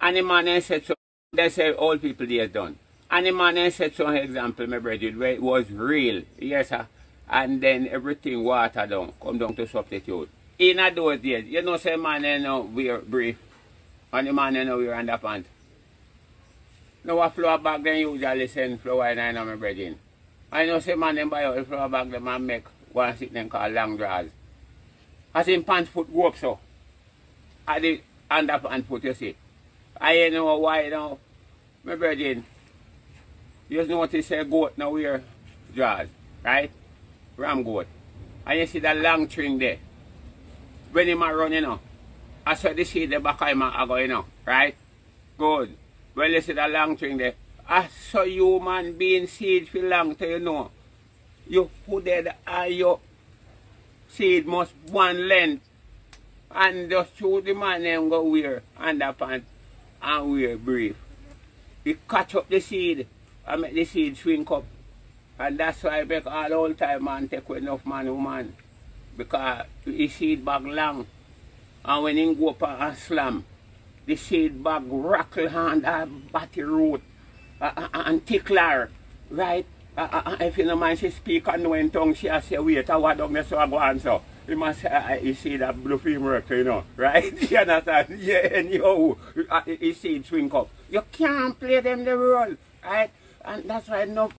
The man then said so they say old people days done. The man then said some example, my brother, where it was real. Yes, sir. And then everything water down, come down to substitute. In those days, you know, say man then know wear brief. And the man then know wear underpants. Now a flour bag then usually send flour in I know my brother. I know say man then buy out the flour bag them and make one sit them called long drawers. As in pants foot go up so. At the underpants foot you see. I ain't know why now. My brother, you just notice say goat now wear drawers, right? Ram goat. And you see that long string there. When him a run, you know. I saw the see the back of him a go, you know, right? Good. Well, you see that long string there. I saw human being seed for long till you know. You put it and uh, your seed must one length. And just shoot the man them go wear underpants and wear brief. It catch up the seed and make the seed shrink up. And that's why I make all old time man take enough man woman. Because the seed bag long. And when he go up and slam, the seed bag rackle hand and batty root and tickler, right? If you know man she speak and know in tongue, she say wait, I want there so I go so. You must uh, you see that blue film work, you know, right? you understand? Yeah, anyhow, uh, you see it swing up. You can't play them the role, right? And that's why enough